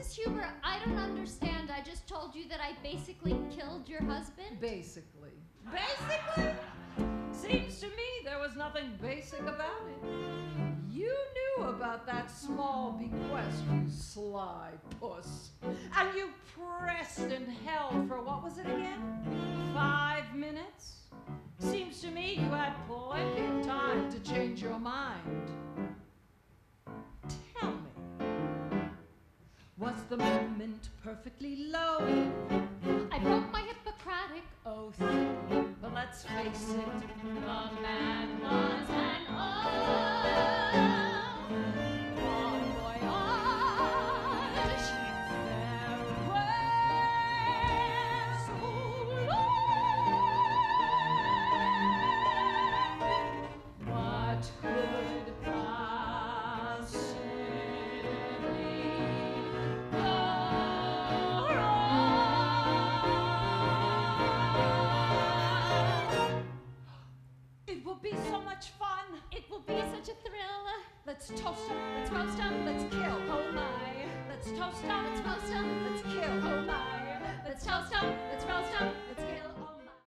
Mrs. Huber, I don't understand. I just told you that I basically killed your husband. Basically. Basically? Seems to me there was nothing basic about it. You knew about that small bequest, you sly puss. And you pressed and held for what was it again? Five minutes? Seems to me you had plenty of time to change your mind. Was the moment perfectly low? I broke my Hippocratic oath. But let's face it, It will be so much fun. It will be such a thrill. Let's toast 'em. Let's roast 'em. Let's kill. Oh my. Let's toast 'em. Let's roast 'em. Let's kill. Oh my. Let's toast 'em. Let's roast 'em. Let's kill. Oh